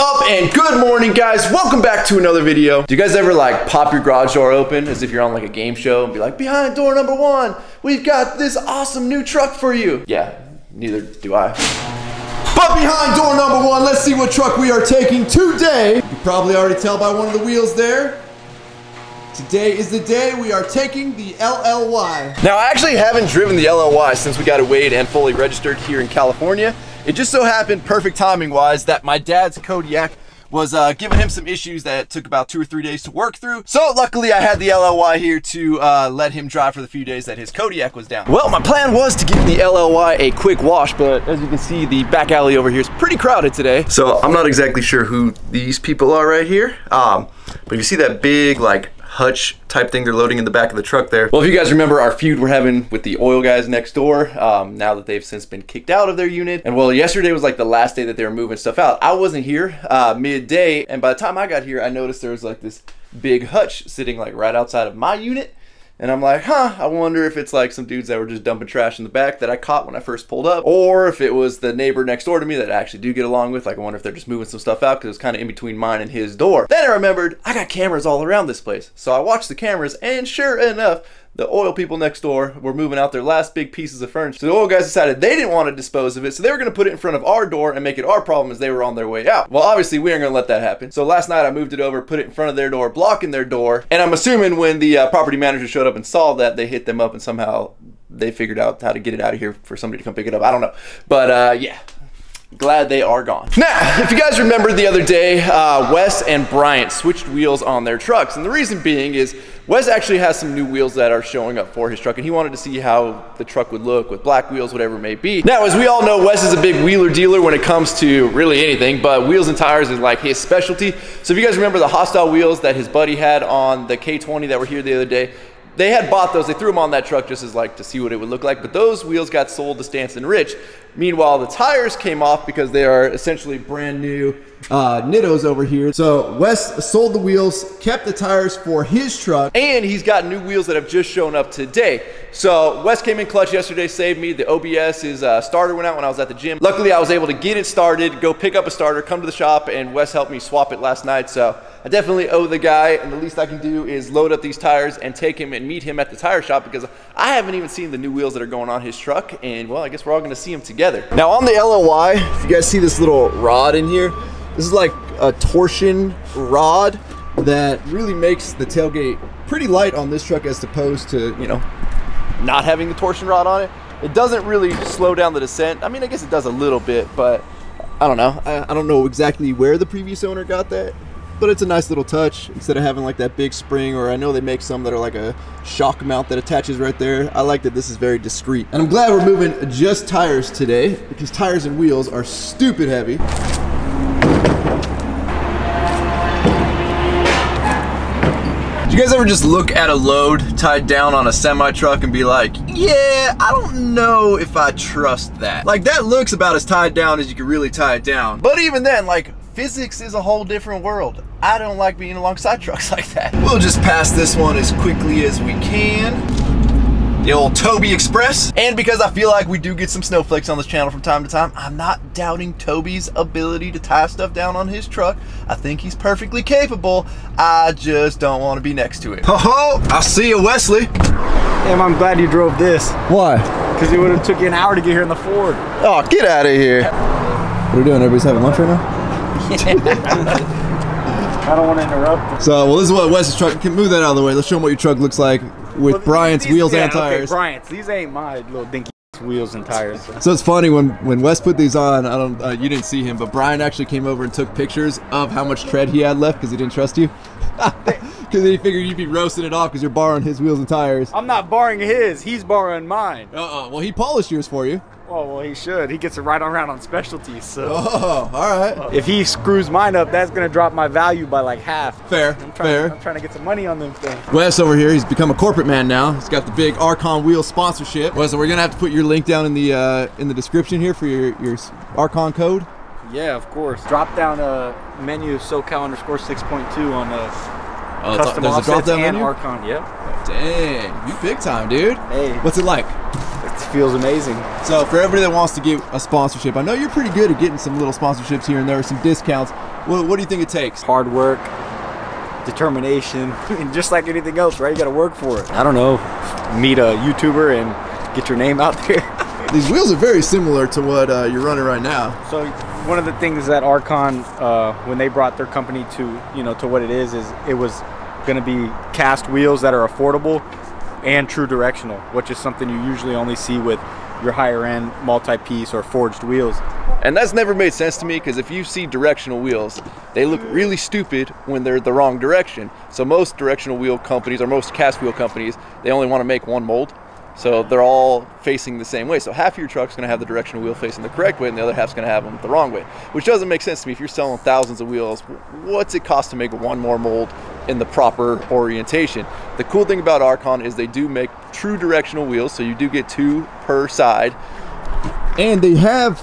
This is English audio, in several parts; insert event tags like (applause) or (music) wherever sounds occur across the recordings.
up and good morning guys. Welcome back to another video. Do you guys ever like pop your garage door open as if you're on like a game show and be like behind door number one we've got this awesome new truck for you. Yeah neither do i. But behind door number one let's see what truck we are taking today. You can probably already tell by one of the wheels there. Today is the day we are taking the LLY. Now, I actually haven't driven the LLY since we got it weighed and fully registered here in California. It just so happened, perfect timing wise, that my dad's Kodiak was uh, giving him some issues that took about two or three days to work through. So luckily I had the LLY here to uh, let him drive for the few days that his Kodiak was down. Well, my plan was to give the LLY a quick wash, but as you can see, the back alley over here is pretty crowded today. So I'm not exactly sure who these people are right here. Um, but you see that big like hutch type thing they're loading in the back of the truck there. Well, if you guys remember our feud we're having with the oil guys next door, um, now that they've since been kicked out of their unit. And well, yesterday was like the last day that they were moving stuff out. I wasn't here uh, midday, and by the time I got here, I noticed there was like this big hutch sitting like right outside of my unit. And I'm like, huh, I wonder if it's like some dudes that were just dumping trash in the back that I caught when I first pulled up, or if it was the neighbor next door to me that I actually do get along with. Like, I wonder if they're just moving some stuff out because it was kind of in between mine and his door. Then I remembered I got cameras all around this place. So I watched the cameras, and sure enough, the oil people next door were moving out their last big pieces of furniture. So the oil guys decided they didn't want to dispose of it, so they were going to put it in front of our door and make it our problem as they were on their way out. Well, obviously, we aren't going to let that happen. So last night, I moved it over, put it in front of their door, blocking their door. And I'm assuming when the uh, property manager showed up and saw that, they hit them up and somehow they figured out how to get it out of here for somebody to come pick it up. I don't know. But uh, yeah, glad they are gone. (laughs) Now, if you guys remember the other day, uh, Wes and Bryant switched wheels on their trucks. And the reason being is Wes actually has some new wheels that are showing up for his truck, and he wanted to see how the truck would look with black wheels, whatever it may be. Now, as we all know, Wes is a big wheeler dealer when it comes to really anything, but wheels and tires is like his specialty. So if you guys remember the hostile wheels that his buddy had on the K20 that were here the other day, they had bought those. They threw them on that truck just as like to see what it would look like. But those wheels got sold to Stanson Rich. Meanwhile, the tires came off because they are essentially brand new uh, Nittos over here. So Wes sold the wheels, kept the tires for his truck, and he's got new wheels that have just shown up today. So Wes came in clutch yesterday, saved me. The OBS, his uh, starter went out when I was at the gym. Luckily, I was able to get it started, go pick up a starter, come to the shop, and Wes helped me swap it last night. So I definitely owe the guy, and the least I can do is load up these tires and take him and meet him at the tire shop because I haven't even seen the new wheels that are going on his truck, and well, I guess we're all gonna see them together. Now on the LLY, if you guys see this little rod in here, this is like a torsion rod that really makes the tailgate pretty light on this truck as opposed to, you know, not having the torsion rod on it. It doesn't really slow down the descent. I mean, I guess it does a little bit, but I don't know. I, I don't know exactly where the previous owner got that but it's a nice little touch instead of having like that big spring or I know they make some that are like a shock mount that attaches right there. I like that this is very discreet. And I'm glad we're moving just tires today because tires and wheels are stupid heavy. Do you guys ever just look at a load tied down on a semi truck and be like, yeah, I don't know if I trust that. Like that looks about as tied down as you can really tie it down. But even then, like physics is a whole different world. I don't like being alongside trucks (laughs) like that. We'll just pass this one as quickly as we can. The old Toby Express. And because I feel like we do get some snowflakes on this channel from time to time, I'm not doubting Toby's ability to tie stuff down on his truck. I think he's perfectly capable. I just don't want to be next to it. Ho ho! I'll see you, Wesley. Damn, I'm glad you drove this. Why? Because it would have took you an hour to get here in the Ford. Oh, get out of here. What are we doing? Everybody's having lunch right now? (laughs) I don't want to interrupt. So, well, this is what Wes's truck. Can move that out of the way. Let's show them what your truck looks like with well, Bryant's these, wheels yeah, and tires. Okay, Bryant's. These ain't my little dinky wheels and tires. So it's funny when when Wes put these on. I don't. Uh, you didn't see him, but Brian actually came over and took pictures of how much tread he had left because he didn't trust you. (laughs) Because he figured you'd be roasting it off because you're borrowing his wheels and tires. I'm not borrowing his. He's borrowing mine. Uh, uh well, he polished yours for you. Oh, well, he should. He gets it right around on specialties. So. Oh, all right. If he screws mine up, that's gonna drop my value by like half. Fair. I'm trying, fair. I'm trying to get some money on them things. Wes over here, he's become a corporate man now. He's got the big Archon wheel sponsorship. Wes, so we're gonna have to put your link down in the uh, in the description here for your your Archon code. Yeah, of course. Drop down a menu SoCal underscore 6.2 on the oh, custom there's a drop down and menu? Archon. Yep. Dang, you big time, dude. Hey. What's it like? Feels amazing. So for everybody that wants to get a sponsorship, I know you're pretty good at getting some little sponsorships here and there, some discounts. What, what do you think it takes? Hard work, determination, (laughs) and just like anything else, right? You got to work for it. I don't know. Meet a YouTuber and get your name out there. (laughs) These wheels are very similar to what uh, you're running right now. So one of the things that Archon, uh, when they brought their company to you know to what it is, is it was going to be cast wheels that are affordable and true directional, which is something you usually only see with your higher end multi-piece or forged wheels. And that's never made sense to me because if you see directional wheels, they look really stupid when they're the wrong direction. So most directional wheel companies or most cast wheel companies, they only want to make one mold. So they're all facing the same way. So half of your truck's going to have the directional wheel facing the correct way, and the other half's going to have them the wrong way, which doesn't make sense to me. If you're selling thousands of wheels, what's it cost to make one more mold in the proper orientation? The cool thing about Archon is they do make true directional wheels, so you do get two per side, and they have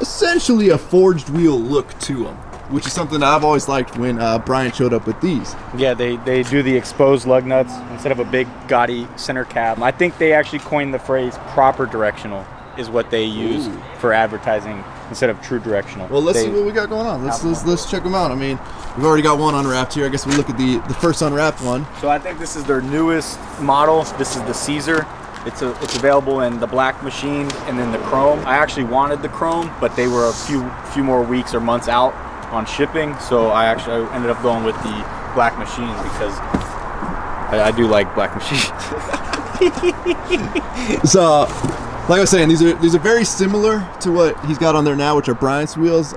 essentially a forged wheel look to them which is something I've always liked when uh, Brian showed up with these. Yeah, they, they do the exposed lug nuts instead of a big gaudy center cap. I think they actually coined the phrase proper directional is what they use Ooh. for advertising instead of true directional. Well, let's they see what we got going on. Let's let's, let's check them out. I mean, we've already got one unwrapped here. I guess we look at the the first unwrapped one. So I think this is their newest model. This is the Caesar. It's a, it's available in the black machine and then the chrome. I actually wanted the chrome, but they were a few few more weeks or months out on shipping. So I actually I ended up going with the black machine because I, I do like black machines. (laughs) so, like I was saying, these are these are very similar to what he's got on there now, which are Brian's wheels.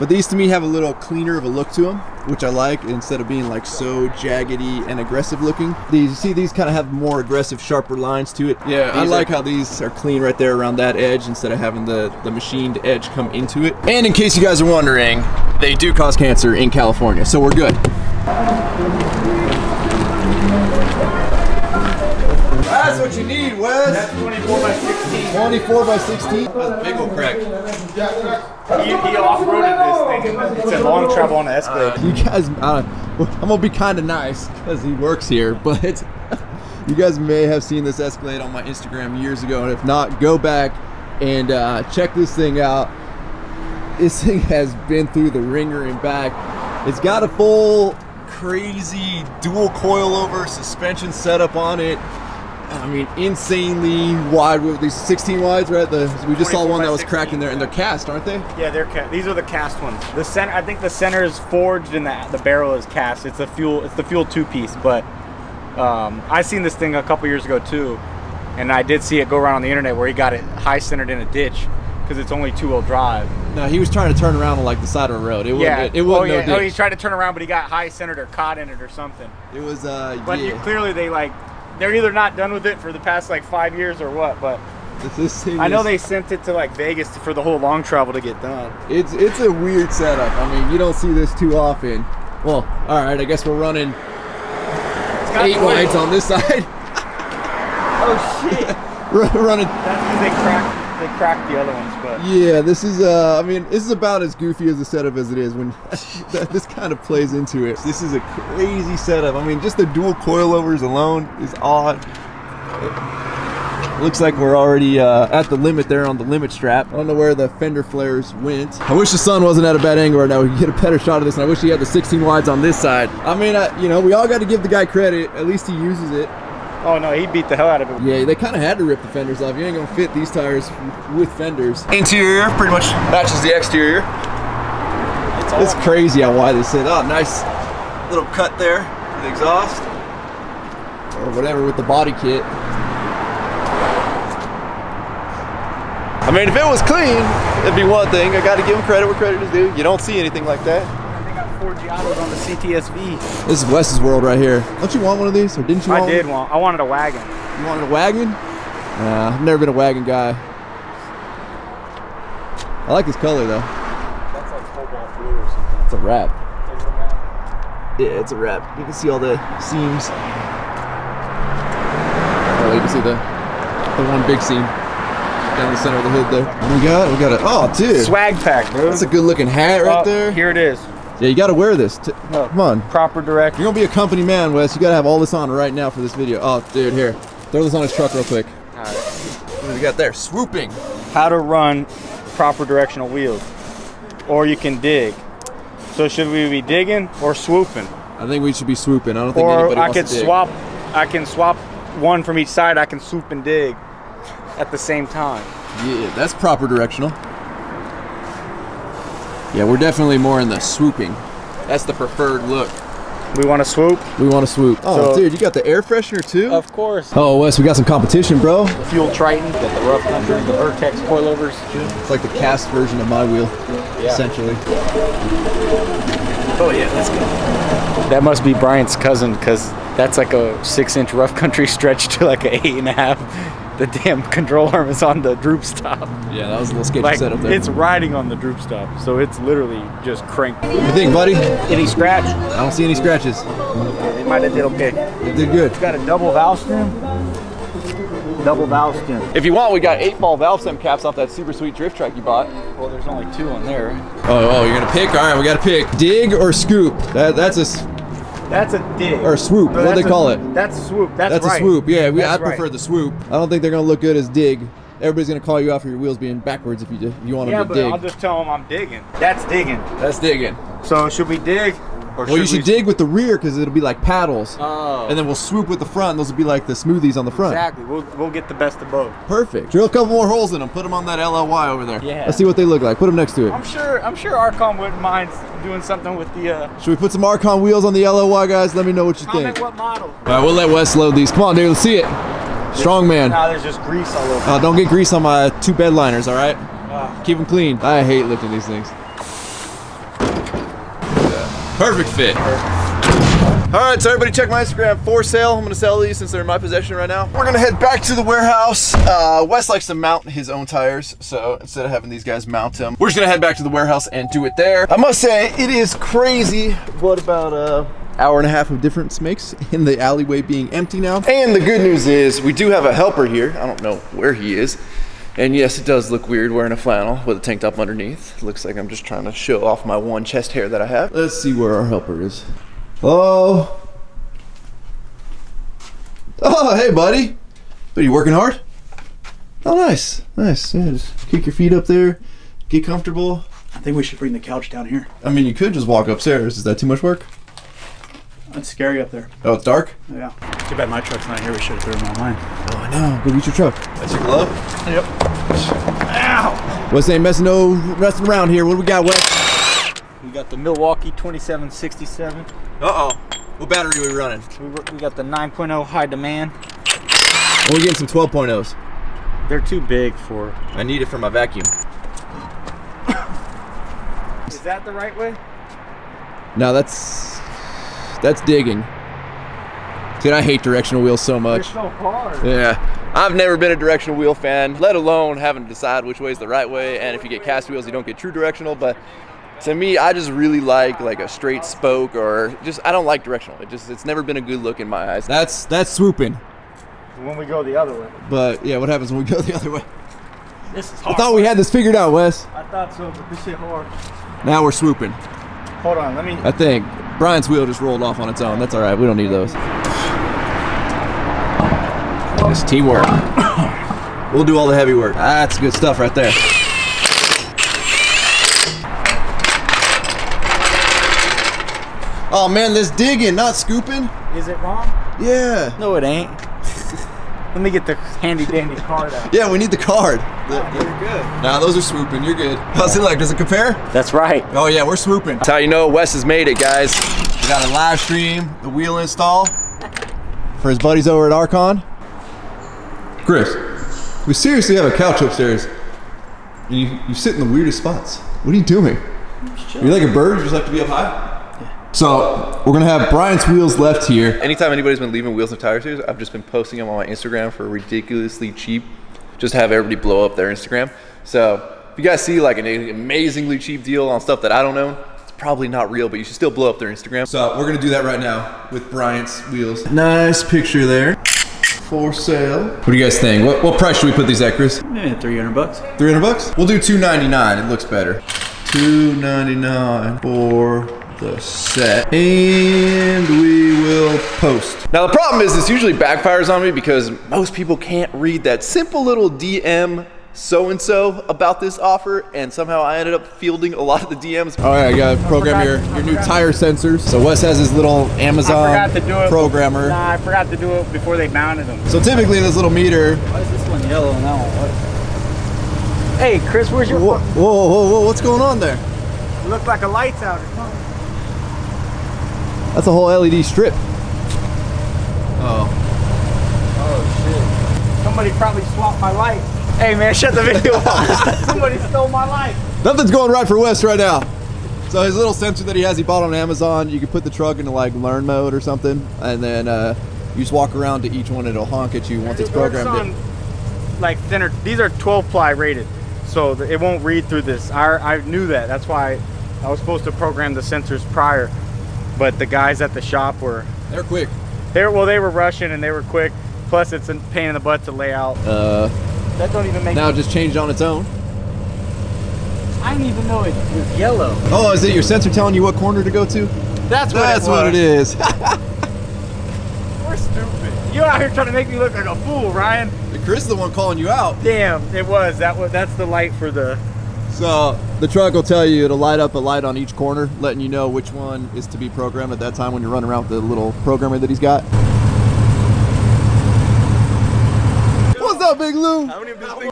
But these to me have a little cleaner of a look to them, which I like instead of being like so jaggedy and aggressive looking. These, you see these kind of have more aggressive, sharper lines to it. Yeah, these I like are, how these are clean right there around that edge instead of having the, the machined edge come into it. And in case you guys are wondering, they do cause cancer in California, so we're good. That's what you need, Wes. That's 24 by 16. 24 by 16? That's a big old crack. He, he off-roaded this thing. It's a long travel on the Escalade. Uh, you guys, uh, I'm gonna be kind of nice because he works here, (laughs) but you guys may have seen this Escalade on my Instagram years ago, and if not, go back and uh, check this thing out. This (laughs) thing has been through the ringer and back. It's got a full crazy dual coilover suspension setup on it. I mean, insanely wide with these 16 wides, right? The we just saw one that was 16, cracked in there, and they're cast, aren't they? Yeah, they're cast. These are the cast ones. The center, I think the center is forged, and the the barrel is cast. It's the fuel, it's the fuel two piece. But um, I seen this thing a couple years ago too, and I did see it go around on the internet where he got it high centered in a ditch because it's only two wheel drive. No, he was trying to turn around on like the side of the road. It yeah, wasn't, it, it wasn't oh, yeah. no ditch. Oh, he tried to turn around, but he got high centered or caught in it or something. It was, uh, but yeah. clearly they like they're either not done with it for the past like five years or what. But I know they sent it to like Vegas for the whole long travel to get done. It's it's a weird setup. I mean, you don't see this too often. Well, all right. I guess we're running eight wides on this (laughs) side. oh shit! running. That's because they cracked they cracked the other ones, but yeah, this is uh, I mean, this is about as goofy as a setup as it is when (laughs) this kind of plays into it. This is a crazy setup. I mean, just the dual coilovers alone is odd. Looks like we're already uh, at the limit there on the limit strap. I don't know where the fender flares went. I wish the sun wasn't at a bad angle right now. We could get a better shot of this, and I wish he had the 16 wides on this side. I mean, I, you know, we all got to give the guy credit. At least he uses it. Oh no, he beat the hell out of it. Yeah, they kind of had to rip the fenders off. You ain't gonna fit these tires with fenders. Interior pretty much matches the exterior. It's, it's crazy how wide they sit. Oh, nice little cut there for the exhaust. Or whatever with the body kit. I mean, if it was clean, it'd be one thing. I gotta give him credit where credit is due. You don't see anything like that Forgiatos on the CTSV. This is Wes's world right here. Don't you want one of these, or didn't you? I want did one? want. I wanted a wagon. You wanted a wagon? Nah, I've never been a wagon guy. I like his color though. That's like cobalt blue or something. It's a wrap. Yeah, it's a wrap. You can see all the seams. Oh, you can see the the one big seam down the center of the hood there. What we got? We got a oh, dude. Swag pack, bro. That's a good looking hat right oh, there. Here it is. Yeah, you got to wear this. No, Come on. Proper direction. You're going to be a company man, Wes. You got to have all this on right now for this video. Oh, dude, here. Throw this on his truck real quick. All right. What do we got there? Swooping. How to run proper directional wheels. Or you can dig. So should we be digging or swooping? I think we should be swooping. I don't think Or anybody I wants could to dig. swap. I can swap one from each side. I can swoop and dig at the same time. Yeah, that's proper directional. Yeah, we're definitely more in the swooping. That's the preferred look. We want to swoop. We want to swoop. Oh, So- dude, you got the air freshener too? Of course. Oh, Wes, we got some competition, bro. Fuel Triton, got the rough country, the Vertex coilovers. It's like the cast version of my wheel, Yeah. essentially. Oh yeah, let's go. That must be Bryant's cousin because that's like a six-inch rough country (laughs) stretch to like an eight and a half. The damn control arm is on the droop stop. Yeah, that was a little sketchy Like setup there. it's riding on the droop stop, so it's literally just cranked. what do you think, buddy? Any scratch? I don't see any scratches. It might have did okay. It did good. Got a double valve stem. Double valve stem. If you want, we got eight ball valve stem caps off that super sweet drift track you bought. Well, there's only two on there. Oh, oh, you're gonna pick? All right, we gotta pick. Dig or scoop? That, that's a s- That's a dig. or swoop. So what do they that's call a- it? That's swoop. That's, That's right. a swoop. Yeah, we, I That's prefer the swoop. I don't think they're gonna look good as dig. Everybody's gonna call you out for your wheels being backwards if you if you want Yeah, them but to dig. I'll just tell them I'm digging. That's digging. That's digging. So should we dig? Or Well, you should we... dig with the rear because it'll be like paddles, Oh. and then we'll swoop with the front. And those will be like the smoothies on the front. Exactly. We'll, we'll get the best of both. Perfect. Drill a couple more holes in them. Put them on that LLY over there. Yeah. Let's see what they look like. Put them next to it. I'm sure. I'm sure Archon wouldn't mind doing something with the. Uh, Should we put some Archon wheels on the LLY, guys? Let me know what you think. comment what model. All right, we'll let Wes load these. Come on, dude. Let's see it. Strong man. Nah, there's just grease all over. Uh, don't get grease on my two bed liners, all right? Uh, Keep them clean. I hate lifting these things. Perfect fit. All right, so everybody check my Instagram for sale. I'm gonna sell these since they're in my possession right now. We're gonna head back to the warehouse. Uh, Wes likes to mount his own tires, so instead of having these guys mount them, we're just gonna head back to the warehouse and do it there. I must say, it is crazy. What about a hour and a half of difference makes in the alleyway being empty now? And the good news is we do have a helper here. I don't know where he is. And yes, it does look weird wearing a flannel with a tank top underneath. looks like I'm just trying to show off my one chest hair that I have. Let's see where our helper is. Oh. Oh, hey, buddy. Are you working hard? Oh, nice. Nice. Yeah, just kick your feet up there, get comfortable. I think we should bring the couch down here. I mean, you could just walk upstairs. Is that too much work? It's scary up there. Oh, it's dark? Yeah. Too bad my truck's not here. We should have thrown it on mine. Oh, I know. Go get your truck. That's your glove? Yep. Ow! Wes ain't messing no messing around here. What do we got, Wes? we got the Milwaukee 2767. Uh-oh. What battery are we running? We, we got the 9.0 high demand. We're getting some 12.0s. They're too big for. I need it for my vacuum. Is that the right way? No, that's that's digging. Dude, I hate directional wheels so They're much. so hard. Yeah, I've never been a directional wheel fan, let alone having to decide which way is the right way. And if you get cast wheels, you don't get true directional. But to me, I just really like like a straight spoke or just I don't like directional. It just it's never been a good look in my eyes. That's that's swooping. When we go the other way. But yeah, what happens when we go the other way? This is hard. I thought we had this figured out, Wes. I thought so, but this shit hard. Now we're swooping. Hold on, let me. I think Brian's wheel just rolled off on its own. That's all right. We don't need those. It's teamwork. (coughs) we'll do all the heavy work. That's good stuff right there. Oh man, this digging, not scooping. Is it wrong? Yeah. No, it ain't. (laughs) let me get the handy dandy card out. Yeah, we need the card. You're good. Nah, those are swooping. You're good. How's it like? Does it compare? That's right. Oh yeah, we're swooping. That's how you know Wes has made it, guys. We got a live stream, the wheel install for his buddies over at Archon. Chris, we seriously have a couch upstairs, and you, you sit in the weirdest spots. What are you doing? You're like a bird. You just like to be up high. So we're gonna have Brian's wheels left here. Anytime anybody's been leaving wheels and tires here, I've just been posting them on my Instagram for ridiculously cheap, just to have everybody blow up their Instagram. So if you guys see like an amazingly cheap deal on stuff that I don't own, it's probably not real, but you should still blow up their Instagram. So we're gonna do that right now with Brian's wheels. Nice picture there. For sale. What do you guys think? What, what price should we put these at, Chris? Yeah, 300 bucks. 300 bucks? We'll do 299. It looks better. 299 for the set. And we will post. Now the problem is this usually backfires on me because most people can't read that simple little DM so and so about this offer, and somehow I ended up fielding a lot of the DMs. All right, I gotta program your, your new tire sensors. So Wes has his little Amazon I forgot to do it. programmer. Nah, I forgot to do it before they mounted them. So typically this little meter. Why is this one yellow and that one what? Hey, Chris, where's your? Whoa, whoa, whoa, whoa, what's going on there? You look like a lights out. That's a whole LED strip. Oh. Oh shit! Somebody probably swapped my light. Hey man, shut the video off. (laughs) Somebody stole my life. Nothing's going right for Wes right now. So his little sensor that he has, he bought on Amazon. You can put the truck into like learn mode or something, and then uh, you just walk around to each one. It'll honk at you once it's It works programmed. in. on, like thinner. These are 12 ply rated, so it won't read through this. I I knew that. That's why I was supposed to program the sensors prior, but the guys at the shop were They're quick. they were well they were rushing and they were quick. Plus it's a pain in the butt to lay out. Uh, That don't even make. now it just changed on its own. I didn't even know it was yellow. Oh, is it your sensor telling you what corner to go to? That's what That's it what it is. (laughs) We're stupid. You're out here trying to make me look like a fool, Ryan. Chris is the one calling you out. Damn, it was. That was. That's the light for the. So the truck will tell you it'll light up a light on each corner, letting you know which one is to be programmed at that time when you're running around with the little programmer that he's got. Up, Big Lou?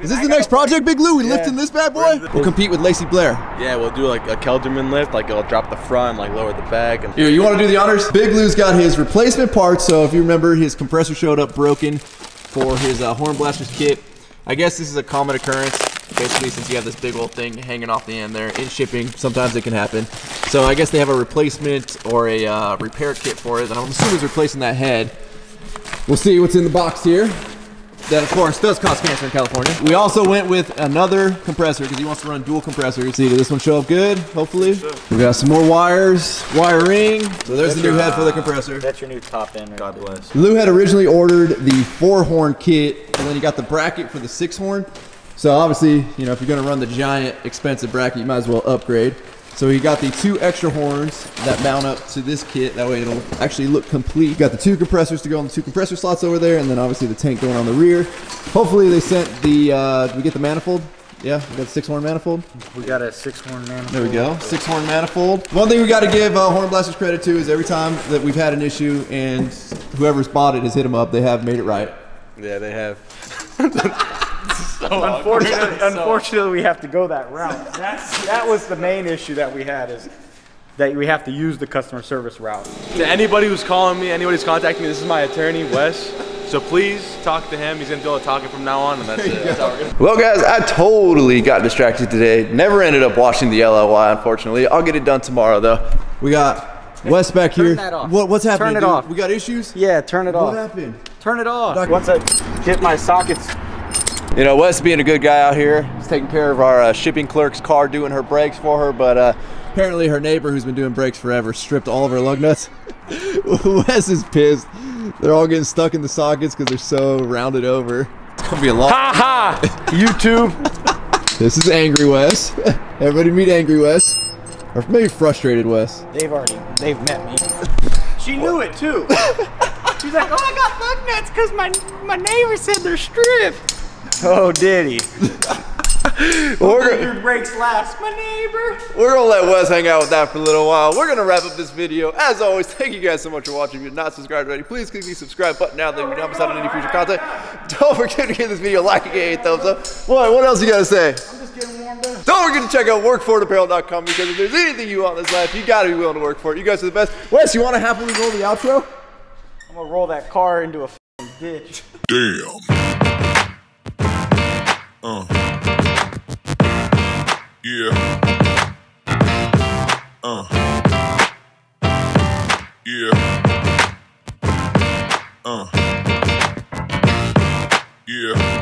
Is this the next project, Big Lou? We lifting this bad boy? We'll compete with Lacey Blair. Yeah, we'll do like a Kelderman lift, like it'll drop the front, like lower the back, and Here, you want to do the honors? Big Lou's got his replacement parts. So if you remember, his compressor showed up broken for his uh, Horn Blasters kit. I guess this is a common occurrence. Basically, since you have this big old thing hanging off the end there in shipping, sometimes it can happen. So I guess they have a replacement or a uh, repair kit for it, and I'm assuming it's replacing that head. We'll see what's in the box here. That, of course, does cause cancer in California. We also went with another compressor because he wants to run dual compressors. See, did this one show up good? Hopefully. We got some more wires, wiring. So there's the new head for the uh, compressor. That's your new top end. Right God there. bless. Lou had originally ordered the four horn kit, and then he got the bracket for the six horn. So obviously, you know, if you're gonna run the giant expensive bracket, you might as well upgrade. So he got the two extra horns that mount up to this kit. That way it'll actually look complete. Got the two compressors to go on the two compressor slots over there, and then obviously the tank going on the rear. Hopefully they sent the, uh, did we get the manifold? Yeah, we got the six horn manifold. We got a six horn man. There we go. Six horn manifold. One thing we got to give uh, Horn Blasters credit to is every time that we've had an issue and whoever's bought it has hit them up, they have made it right. Yeah, they have. (laughs) Unfortunately, (laughs) unfortunately, we have to go that route. That's that was the main issue that we had is that we have to use the customer service route. To anybody who's calling me, anybody who's contacting me, this is my attorney, Wes. So please talk to him. He's gonna do all the talking from now on, and that's it. That's how we're gonna- Well, guys, I totally got distracted today. Never ended up watching the LLY, unfortunately. I'll get it done tomorrow, though. We got Wes back here. that off. What, what's happening? Turn it dude? off. We got issues? Yeah, turn it What off. What happened? Turn it off. Once I get my sockets, You know, Wes being a good guy out here, he's taking care of our uh, shipping clerk's car, doing her brakes for her, but uh, Apparently, her neighbor, who's been doing brakes forever, stripped all of her lug nuts. (laughs) Wes is pissed. They're all getting stuck in the sockets because they're so rounded over. It's (laughs) gonna be a long. ha ha, (laughs) YouTube. This is Angry Wes. Everybody meet Angry Wes, or maybe frustrated Wes. They've already, they've met me. She knew it too. She's like, oh, I got lug nuts because my my neighbor said they're stripped. Oh, did he? (laughs) we're, gonna, Your brakes last. My neighbor. we're gonna let Wes hang out with that for a little while. We're gonna wrap up this video. As always, thank you guys so much for watching. If you're not subscribed already, please click the subscribe button now. Then you don't miss out on any future content. Don't forget to give this video a like and get a thumbs up. What? What else you gotta say? I'm just getting warmed up. Don't forget to check out workforitapparel.com because if there's anything you want in this life, you gotta be willing to work for it. You guys are the best. Wes, you wanna happily roll the outro? I'm gonna roll that car into a f***ing ditch. Damn. Yeah. Uh. Yeah. Uh. Yeah.